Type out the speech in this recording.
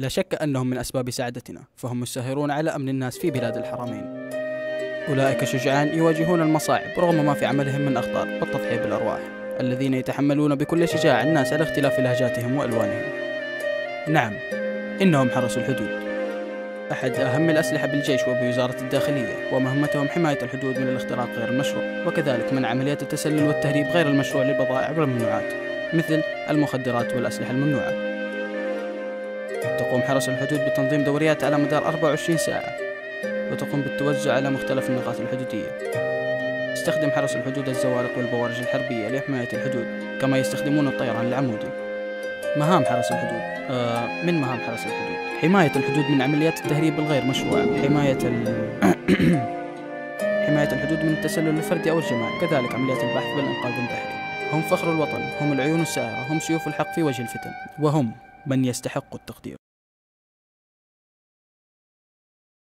لا شك أنهم من أسباب سعادتنا فهم مسهرون على أمن الناس في بلاد الحرمين. أولئك شجعان يواجهون المصاعب رغم ما في عملهم من أخطار والتضحية بالأرواح الذين يتحملون بكل شجاعة الناس على اختلاف لهجاتهم وألوانهم. نعم إنهم حرسوا الحدود. أحد أهم الأسلحة بالجيش وبوزارة الداخلية ومهمتهم حماية الحدود من الاختراق غير المشروع وكذلك من عمليات التسلل والتهريب غير المشروع للبضائع والممنوعات مثل المخدرات والأسلحة الممنوعة. تقوم حرس الحدود بتنظيم دوريات على مدار 24 ساعة وتقوم بالتوزع على مختلف النقاط الحدودية. يستخدم حرس الحدود الزوارق والبوارج الحربية لحماية الحدود كما يستخدمون الطيران العمودي. مهام حرس الحدود آه من مهام حرس الحدود؟ حماية الحدود من عمليات التهريب الغير مشروعة. حماية ال... حماية الحدود من التسلل الفردي أو الجماعي. كذلك عمليات البحث والإنقاذ البحري. هم فخر الوطن هم العيون السائرة هم سيوف الحق في وجه الفتن وهم من يستحق التقدير.